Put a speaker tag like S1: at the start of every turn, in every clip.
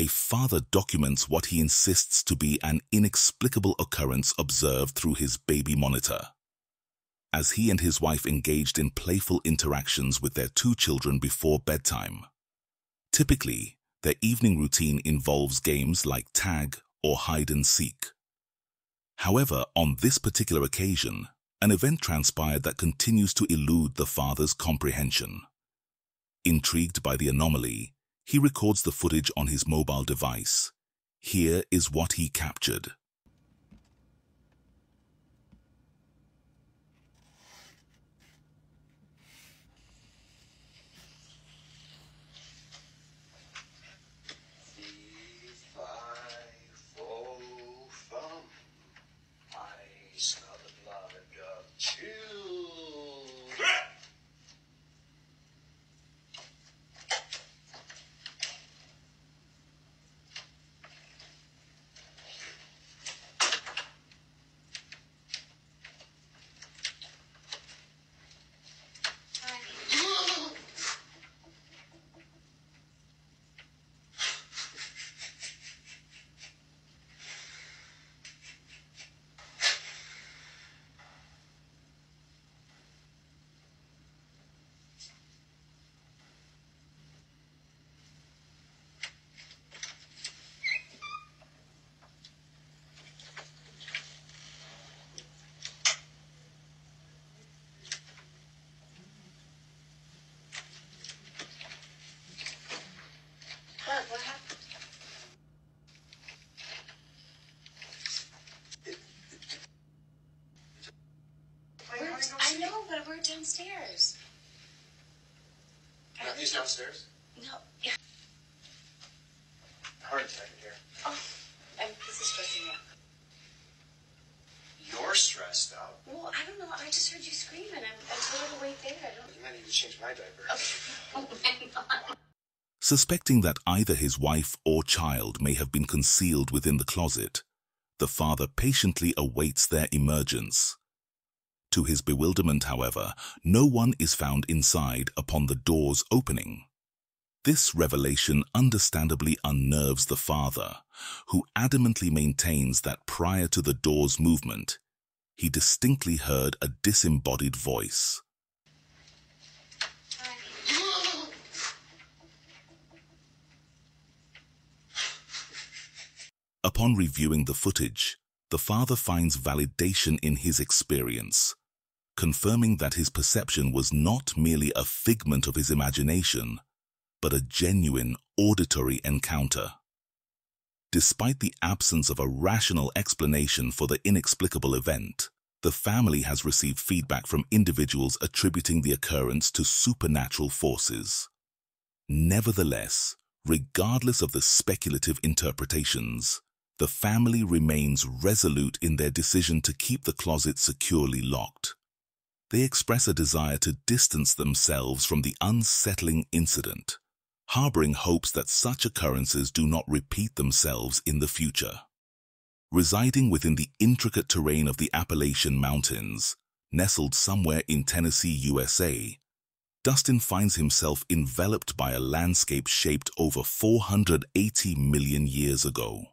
S1: a father documents what he insists to be an inexplicable occurrence observed through his baby monitor. As he and his wife engaged in playful interactions with their two children before bedtime. Typically, their evening routine involves games like tag or hide and seek. However, on this particular occasion, an event transpired that continues to elude the father's comprehension. Intrigued by the anomaly, he records the footage on his mobile device. Here is what he captured.
S2: We're downstairs.
S3: Matthew's downstairs?
S2: No, yeah.
S3: Heart attack here.
S2: Oh, and this is stressing me out.
S3: You're stressed out.
S2: Well, I don't know. I just heard you scream and I'm, I told her to there. I don't.
S3: You might need to change my diaper.
S2: Oh, my God.
S1: Suspecting that either his wife or child may have been concealed within the closet, the father patiently awaits their emergence. To his bewilderment, however, no one is found inside upon the door's opening. This revelation understandably unnerves the father, who adamantly maintains that prior to the door's movement, he distinctly heard a disembodied voice. Upon reviewing the footage, the father finds validation in his experience, confirming that his perception was not merely a figment of his imagination, but a genuine auditory encounter. Despite the absence of a rational explanation for the inexplicable event, the family has received feedback from individuals attributing the occurrence to supernatural forces. Nevertheless, regardless of the speculative interpretations, the family remains resolute in their decision to keep the closet securely locked they express a desire to distance themselves from the unsettling incident, harboring hopes that such occurrences do not repeat themselves in the future. Residing within the intricate terrain of the Appalachian Mountains, nestled somewhere in Tennessee, USA, Dustin finds himself enveloped by a landscape shaped over 480 million years ago.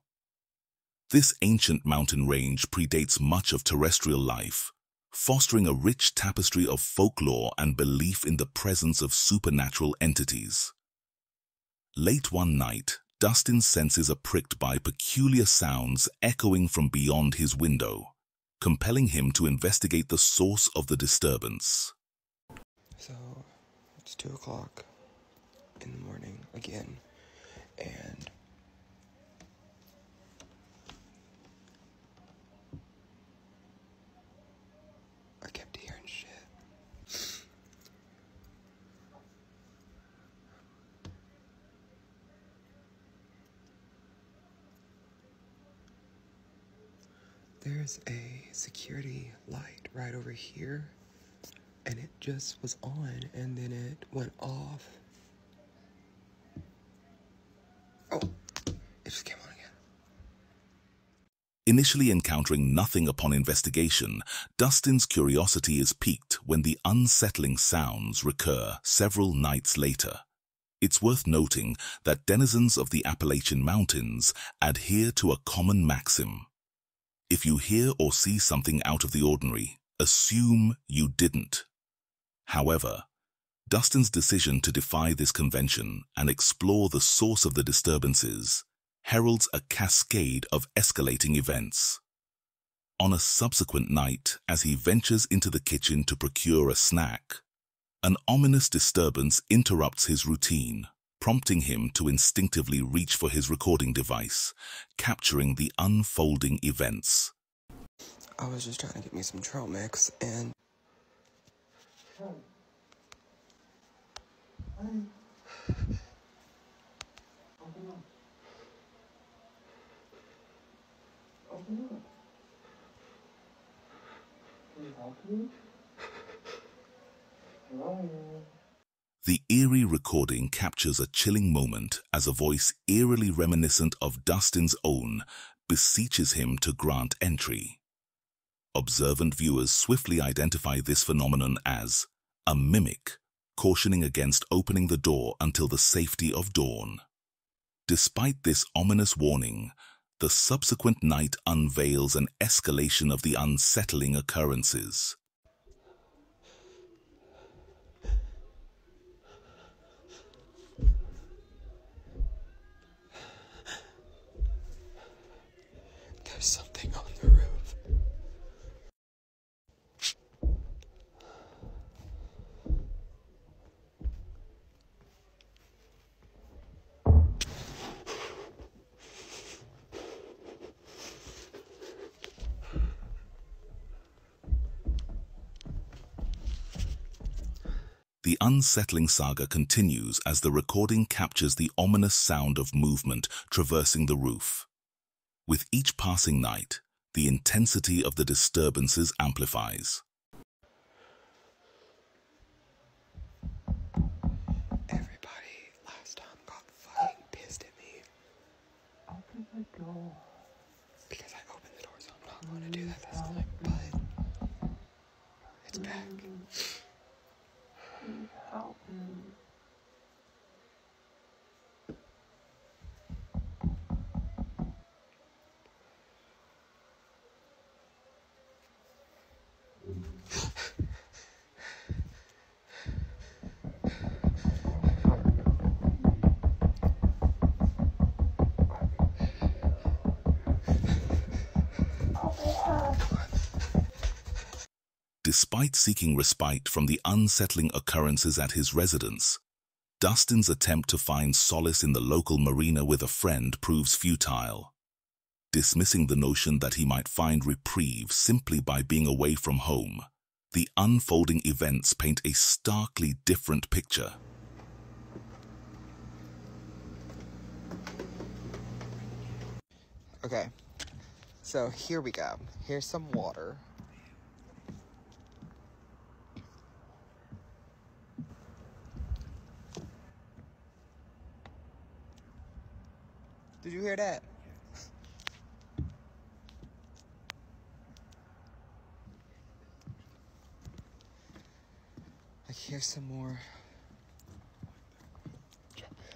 S1: This ancient mountain range predates much of terrestrial life, fostering a rich tapestry of folklore and belief in the presence of supernatural entities. Late one night, Dustin's senses are pricked by peculiar sounds echoing from beyond his window, compelling him to investigate the source of the disturbance.
S4: So, it's 2 o'clock in the morning again, and there's a security light right over here and it just was on and then it went off. Oh, it just came on again.
S1: Initially encountering nothing upon investigation, Dustin's curiosity is piqued when the unsettling sounds recur several nights later. It's worth noting that denizens of the Appalachian Mountains adhere to a common maxim. If you hear or see something out of the ordinary, assume you didn't. However, Dustin's decision to defy this convention and explore the source of the disturbances heralds a cascade of escalating events. On a subsequent night, as he ventures into the kitchen to procure a snack, an ominous disturbance interrupts his routine, prompting him to instinctively reach for his recording device, capturing the unfolding events.
S4: I was just trying to get me some trail mix and.
S1: The eerie recording captures a chilling moment as a voice eerily reminiscent of Dustin's own beseeches him to grant entry. Observant viewers swiftly identify this phenomenon as a mimic, cautioning against opening the door until the safety of dawn. Despite this ominous warning, the subsequent night unveils an escalation of the unsettling occurrences.
S4: On the roof.
S1: The unsettling saga continues as the recording captures the ominous sound of movement traversing the roof. With each passing night, the intensity of the disturbances amplifies.
S4: Everybody last time got fucking pissed at me. Open the door. Because I opened the door, so I'm not going to do that this time. But it's back.
S1: Despite seeking respite from the unsettling occurrences at his residence, Dustin's attempt to find solace in the local marina with a friend proves futile. Dismissing the notion that he might find reprieve simply by being away from home, the unfolding events paint a starkly different picture.
S4: Okay, so here we go. Here's some water. Did you hear that? Like, here's some more.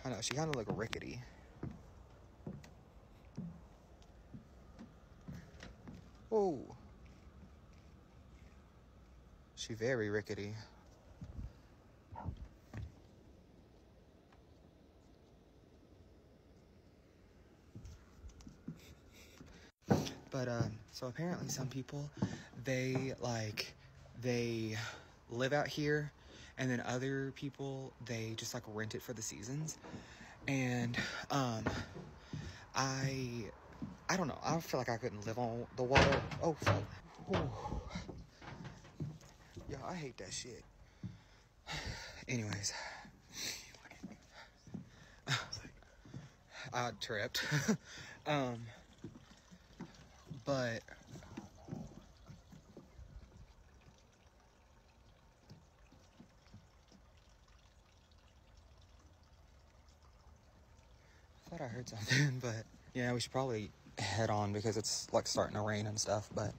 S4: I know, she kind of look rickety. Whoa. She very rickety. But um, so apparently some people they like they live out here and then other people they just like rent it for the seasons. And um I I don't know. I feel like I couldn't live on the water. Oh fuck. Yeah, I hate that shit. Anyways. I tripped. um but I thought I heard something, but yeah, we should probably head on because it's like starting to rain and stuff, but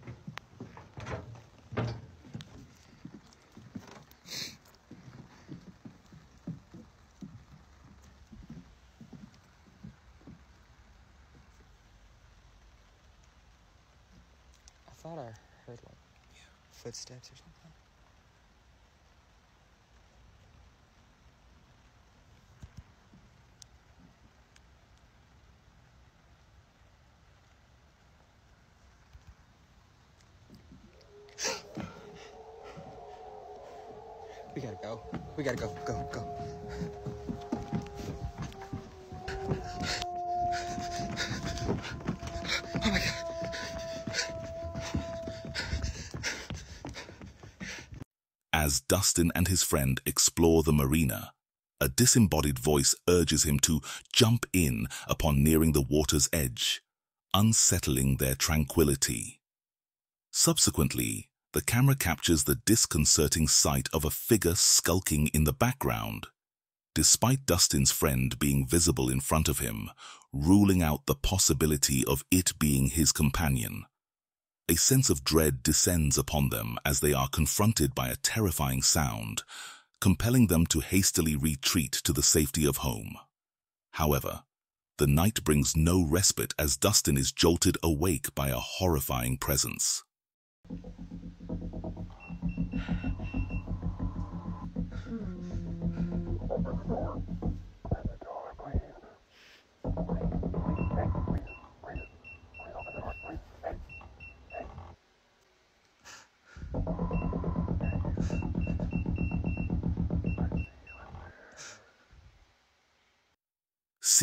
S4: thought I heard like We gotta go. We gotta go. Go. Go.
S1: Dustin and his friend explore the marina, a disembodied voice urges him to jump in upon nearing the water's edge, unsettling their tranquility. Subsequently, the camera captures the disconcerting sight of a figure skulking in the background, despite Dustin's friend being visible in front of him, ruling out the possibility of it being his companion. A sense of dread descends upon them as they are confronted by a terrifying sound, compelling them to hastily retreat to the safety of home. However, the night brings no respite as Dustin is jolted awake by a horrifying presence. Hmm.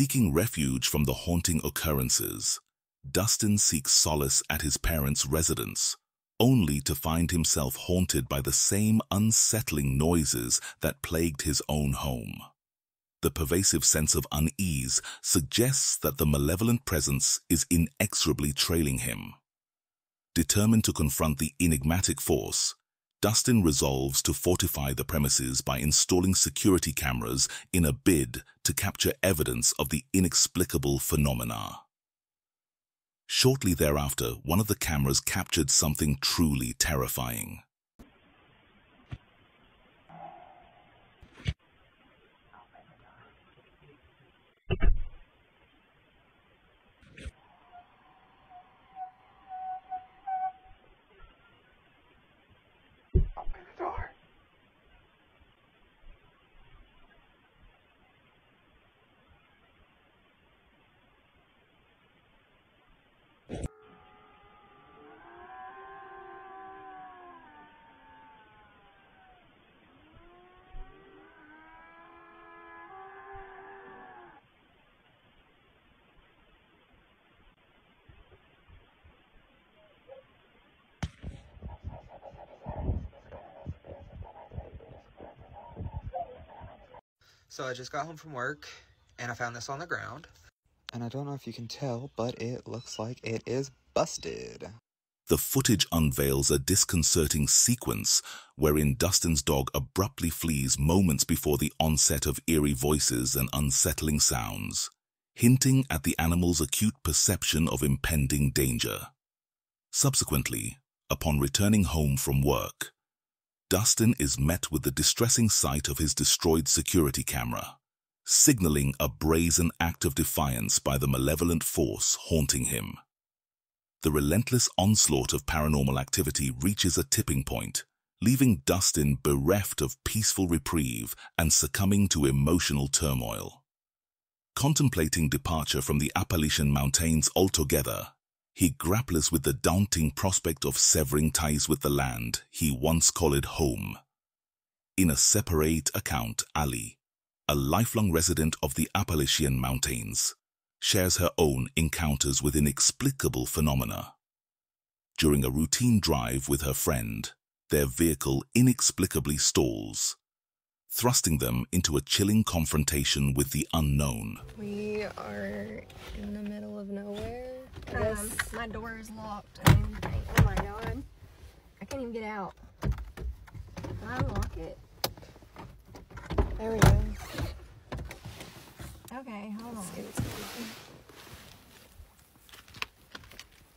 S1: Seeking refuge from the haunting occurrences, Dustin seeks solace at his parents' residence, only to find himself haunted by the same unsettling noises that plagued his own home. The pervasive sense of unease suggests that the malevolent presence is inexorably trailing him. Determined to confront the enigmatic force, Dustin resolves to fortify the premises by installing security cameras in a bid to capture evidence of the inexplicable phenomena. Shortly thereafter, one of the cameras captured something truly terrifying.
S4: So I just got home from work and I found this on the ground. And I don't know if you can tell, but it looks like it is busted.
S1: The footage unveils a disconcerting sequence wherein Dustin's dog abruptly flees moments before the onset of eerie voices and unsettling sounds, hinting at the animal's acute perception of impending danger. Subsequently, upon returning home from work, Dustin is met with the distressing sight of his destroyed security camera, signaling a brazen act of defiance by the malevolent force haunting him. The relentless onslaught of paranormal activity reaches a tipping point, leaving Dustin bereft of peaceful reprieve and succumbing to emotional turmoil. Contemplating departure from the Appalachian Mountains altogether, he grapples with the daunting prospect of severing ties with the land he once called home. In a separate account, Ali, a lifelong resident of the Appalachian Mountains, shares her own encounters with inexplicable phenomena. During a routine drive with her friend, their vehicle inexplicably stalls, thrusting them into a chilling confrontation with the unknown.
S5: We are in the middle of nowhere. I
S6: Um,
S5: my door is locked. I mean,
S6: Oh my god.
S5: I can't even get out. Can I unlock it? There we go. Okay, hold on.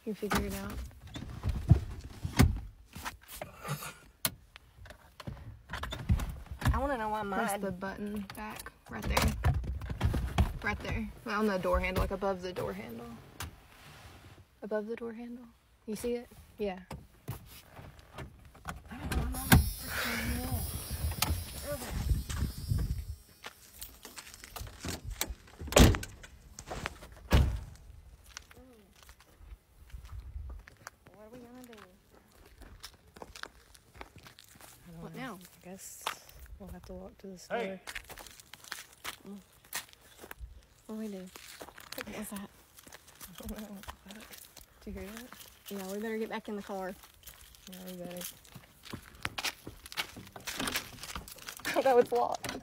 S5: You figure it out. I want to know why my
S6: Press
S5: mine.
S6: the button back right there. Right there. On the door handle, like above the door handle. Above the door handle.
S5: You see it? Yeah. What are we gonna now?
S6: I guess we'll have to walk to the store.
S3: Hey.
S5: What do we do? What was that?
S6: I don't know. Did you hear that?
S5: Yeah, we better get back in the car.
S6: Yeah, we better. Oh no, it's locked.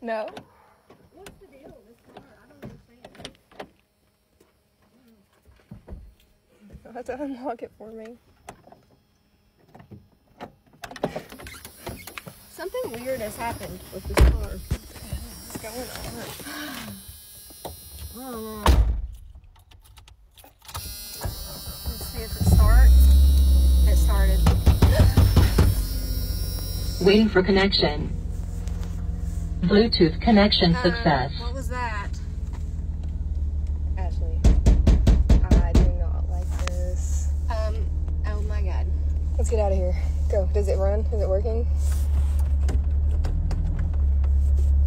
S6: No.
S5: What's the deal with this car? I don't understand.
S6: You'll have to unlock it for me.
S5: Something weird has happened with this car.
S6: What's going on?
S5: I don't know. Let's see if it starts. It started.
S7: Waiting for connection. Bluetooth connection
S5: Uh,
S7: success.
S5: What was that?
S6: Ashley, I do not like this.
S5: Um, oh my god.
S6: Let's get out of here. Go. Does it run? Is it working?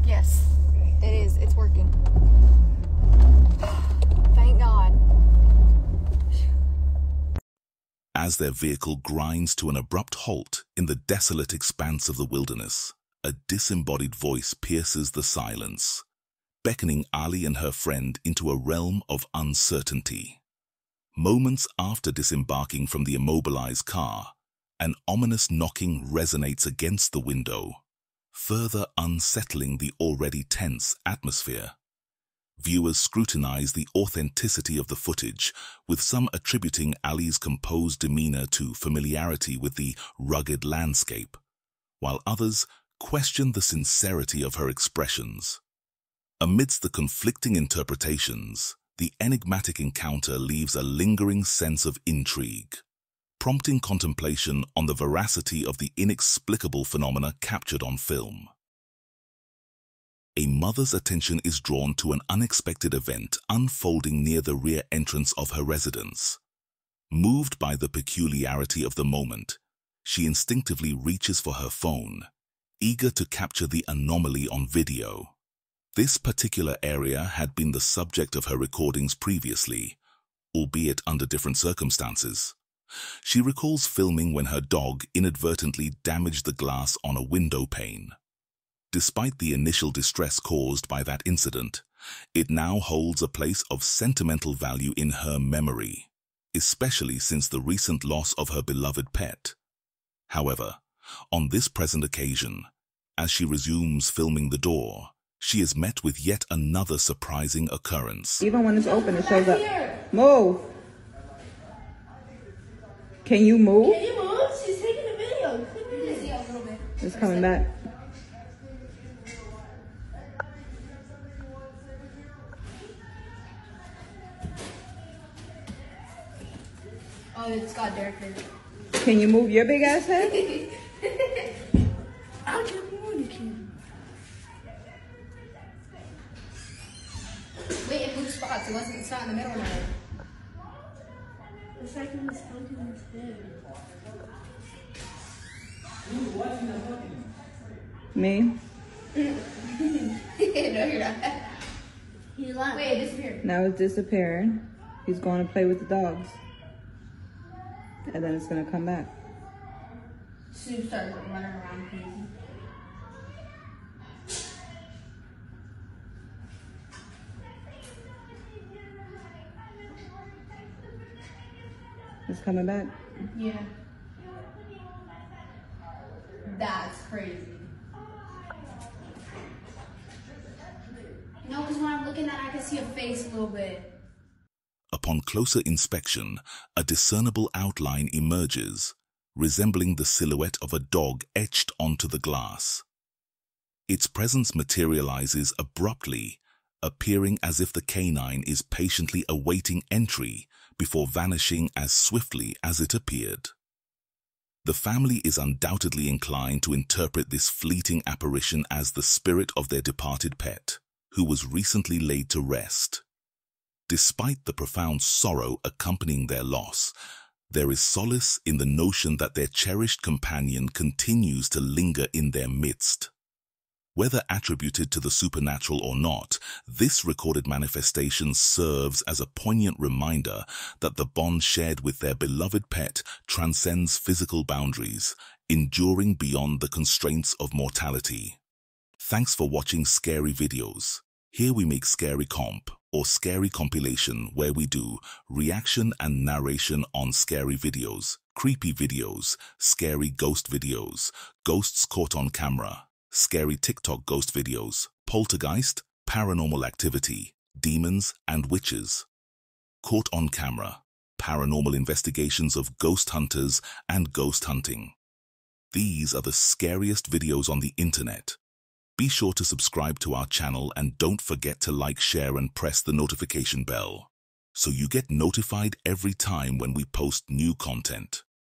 S5: Yes, it is. It's working. Thank God.
S1: As their vehicle grinds to an abrupt halt in the desolate expanse of the wilderness, a disembodied voice pierces the silence, beckoning Ali and her friend into a realm of uncertainty. Moments after disembarking from the immobilized car, an ominous knocking resonates against the window, further unsettling the already tense atmosphere. Viewers scrutinize the authenticity of the footage, with some attributing Ali's composed demeanor to familiarity with the rugged landscape, while others question the sincerity of her expressions. Amidst the conflicting interpretations, the enigmatic encounter leaves a lingering sense of intrigue, prompting contemplation on the veracity of the inexplicable phenomena captured on film. A mother's attention is drawn to an unexpected event unfolding near the rear entrance of her residence. Moved by the peculiarity of the moment, she instinctively reaches for her phone, eager to capture the anomaly on video. This particular area had been the subject of her recordings previously, albeit under different circumstances. She recalls filming when her dog inadvertently damaged the glass on a window pane. Despite the initial distress caused by that incident, it now holds a place of sentimental value in her memory, especially since the recent loss of her beloved pet. However, on this present occasion, as she resumes filming the door, she is met with yet another surprising occurrence.
S8: Even when it's open, it shows up. Move. Can you move?
S2: Can you move? She's taking a video. Come here. See a little bit.
S8: It's coming back.
S2: Oh, it's got darker.
S8: Can you move your big ass head?
S2: It wasn't. It's not in the middle now. It's like in this continent's head.
S8: Me?
S2: no, you're not. He's lying. Wait, it disappeared.
S8: Now it's disappearing. He's going to play with the dogs. And then it's going to come back.
S2: Sue started running around crazy.
S8: It's coming back.
S2: Yeah. That's crazy.
S9: No, because when I'm looking at, I can see a face a little bit.
S1: Upon closer inspection, a discernible outline emerges, resembling the silhouette of a dog etched onto the glass. Its presence materializes abruptly, appearing as if the canine is patiently awaiting entry before vanishing as swiftly as it appeared. The family is undoubtedly inclined to interpret this fleeting apparition as the spirit of their departed pet, who was recently laid to rest. Despite the profound sorrow accompanying their loss, there is solace in the notion that their cherished companion continues to linger in their midst. Whether attributed to the supernatural or not, this recorded manifestation serves as a poignant reminder that the bond shared with their beloved pet transcends physical boundaries, enduring beyond the constraints of mortality. Thanks for watching Scary Videos. Here we make Scary Comp, or Scary Compilation, where we do reaction and narration on scary videos, creepy videos, scary ghost videos, ghosts caught on camera, scary TikTok ghost videos, poltergeist, paranormal activity, demons, and witches. Caught on camera, paranormal investigations of ghost hunters and ghost hunting. These are the scariest videos on the internet. Be sure to subscribe to our channel and don't forget to like, share, and press the notification bell so you get notified every time when we post new content.